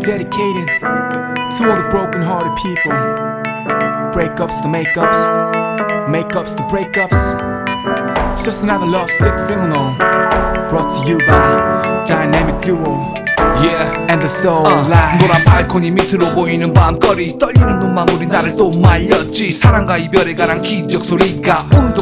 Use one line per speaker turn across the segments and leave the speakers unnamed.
Dedicated to all the broken hearted people. Breakups to makeups, makeups to breakups. It's just another love sick sing along. Brought to you by Dynamic Duo
Yeah.
and the Soul
어,
Live.
노란 발코니 밑으로 보이는 밤거리 떨리는 눈망울이 나를 또 말렸지 사랑과 이별에 관한 기적 소리가 오늘도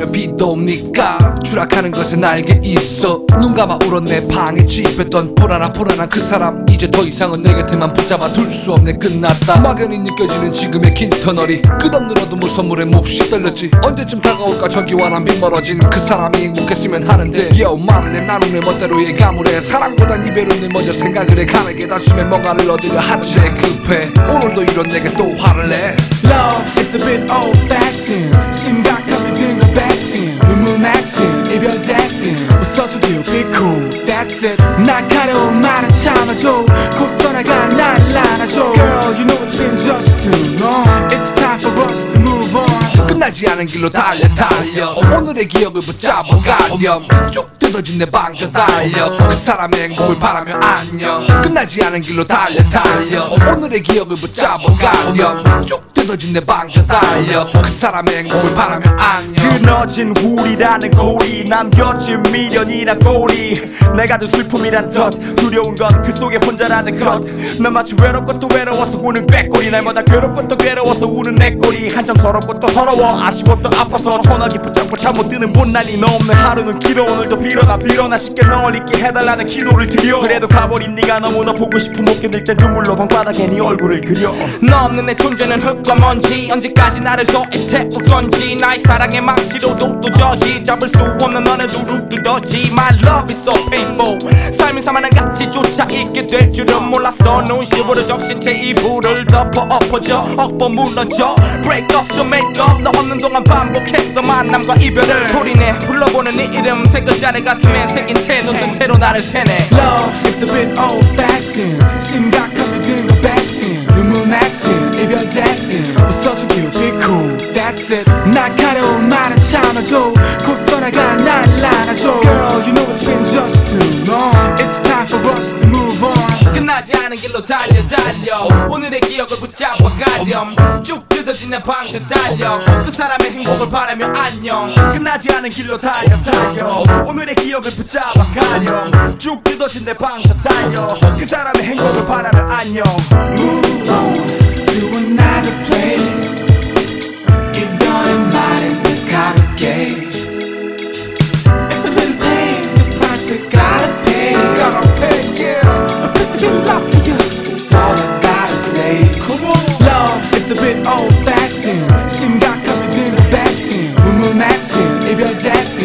때려 비도 옵니까? 추락하는 것은 알게 있어. 눈 감아 내 방에 집했던 불안한 불안한 그 사람. 이제 더 이상은 내 곁에만 붙잡아 둘 수 없네. 끝났다. 막연히 느껴지는 지금의 긴 터널이 끝없는 어둠을 선물에 몹시 떨렸지. 언제쯤 다가올까? 저기와는 빗멀어진 그 사람이 행복했으면 하는데. Yo 말을 내 나누는 멋대로의 가물에 사랑보단 이별은 늘 먼저 생각을 해. 가늘게 다숨에 뭔가를 얻으려 하는데 급해. 오늘도 이런 내게 또 화를 내
Love, it's a bit old fashioned. 심각하게 든거 배신. 눈물 맺힌 이별 대신. 웃어주길 be cool, that's it. 날카로운 말은 참아줘. 곧 떠나가 날 안아줘. Girl, you know it's been just too long. It's time for us to move on.
끝나지 않은 길로 달려 달려 오늘의 기억을 붙잡아 가렴 쭉 뜯어진 내 방저 달려 그 사람의 행복을 바라며 안녕 끝나지 않은 길로 달려 달려 오늘의 기억을 붙잡아 가렴 쭉 뜯어진 내 방저 달려. 그 사람의 행복을 바라며 안녕.
끊어진 훌이라는 고리 남겨진 미련이란 꼬리. 내가 든 슬픔이란 덫 두려운 건 그 속에 혼자라는 것난 마치 외롭고 또 외로워서 우는 꾀꼬리 날마다 괴롭고 또 괴로워서 우는 내 꼬리 한참 서럽고 또 서러워 아쉬워 또 아파서. 전화기 붙잡고 잠 못 드는 못난이 너 없는 하루는 길어. 오늘도 빌어 나 빌어 나 쉽게 널 잊게 해달라는 기도를 드려. 그래도 가버린 네가 너무나 보고 싶어. 못 견딜 땐 눈물로 방바닥에 네 얼굴을 그려.
너 없는 내 존재는 흙과 먼지 언제까지 나를 소액태울 건지 나의 사랑의 망치로도 도저히 잡을 수 없는 누룩 뜯어지. My love is so painful. 삶이 사만한 가치조차 잊게 될 줄은 몰랐어. 눈시울을 적신 채 이불을 덮어 엎어져. 엎어 무너져. Break up so make up. 너 없는 동안 반복했어 만남과 이별을 소리내. 불러보는 네 이름 세 글자를 가슴에 새긴 채 눈뜬 채로 나를 세네.
Love, it's a bit old fashioned. 배신. 눈물 맺힌 이별 대신. 웃어주길 cool, that's it. 날카로운 말은 참아줘. 곧 떠나가 날 안아줘. Girl, you know it's been just too
끝나지 않은 길로 달려 달려. 오늘의 기억을 붙잡아 가렴. 쭉 뜯어진 내 방향 달려. 그 사람의 행복을 바라며 안녕.
끝나지 않은 길로 달려 달려. 오늘의 기억을 붙잡아 가렴. 쭉 뜯어진 내 방석 달려. 그 사람의 행복을 바라며 안녕.
Move on